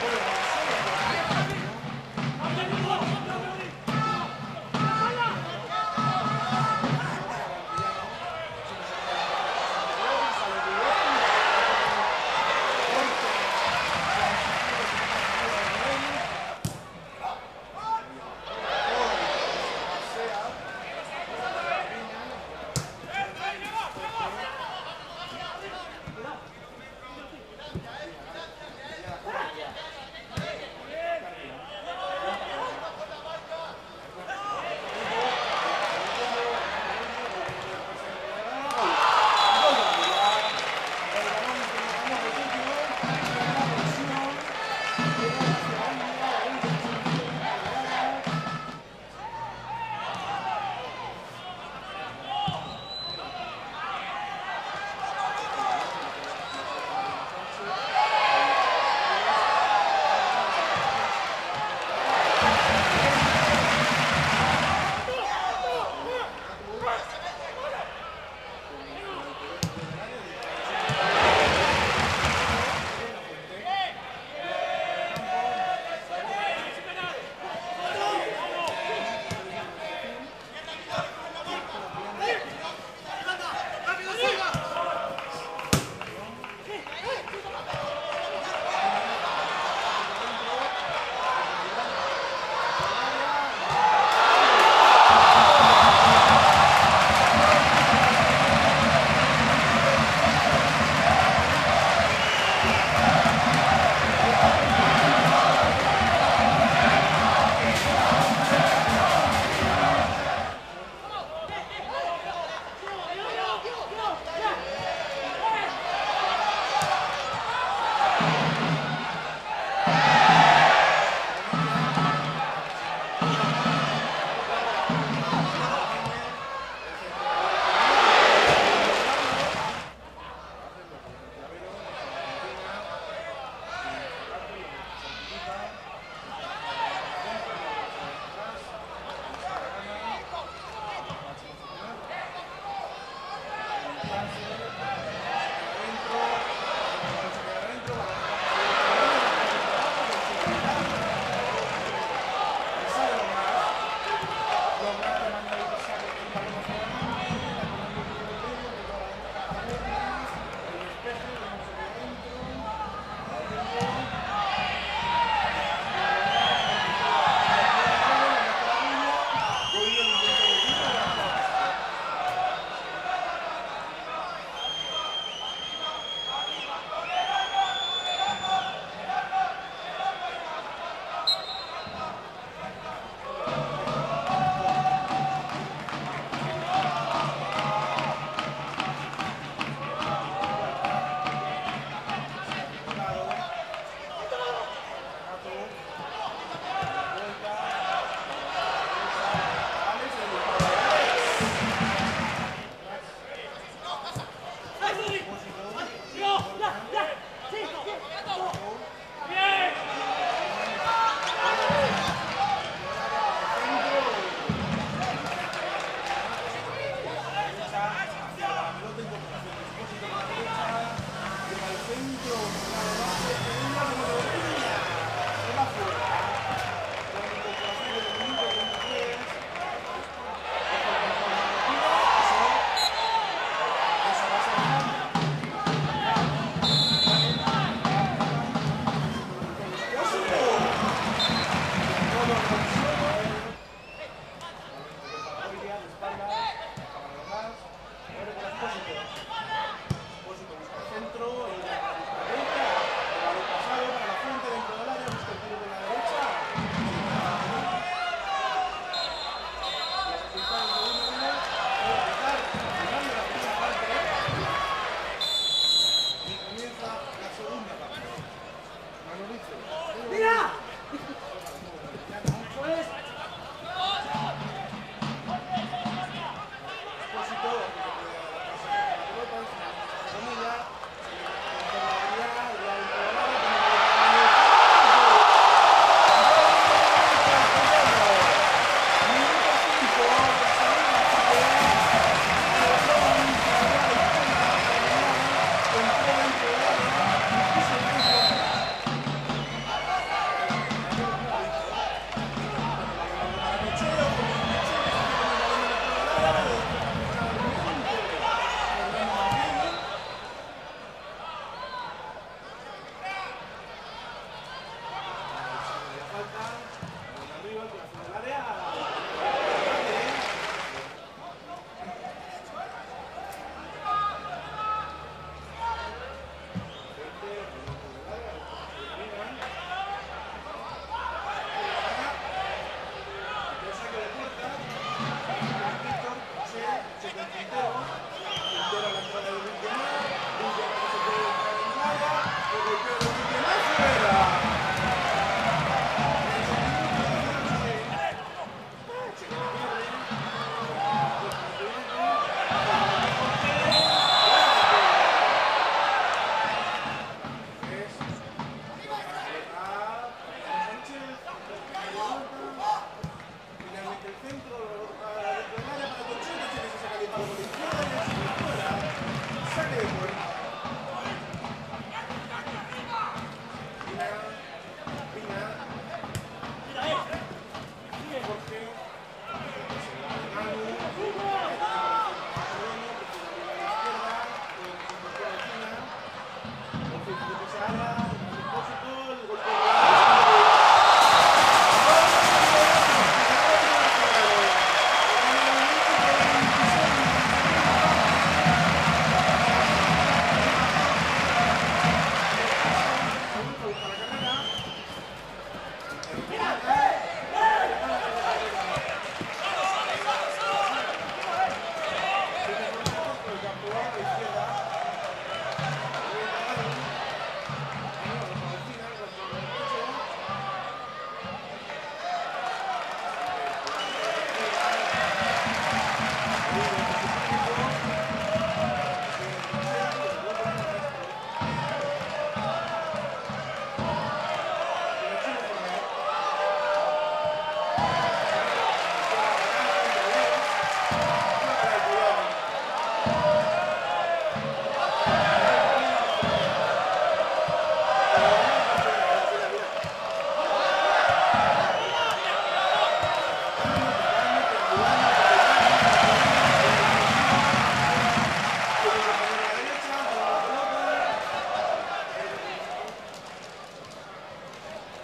Thank.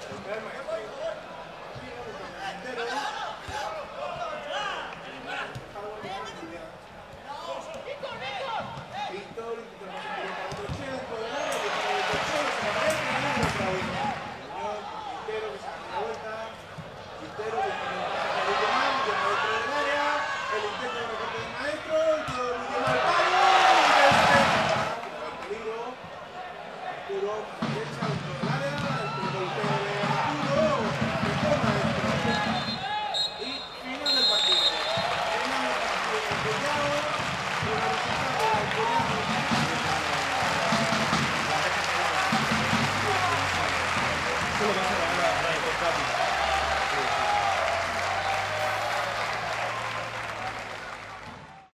Thank you.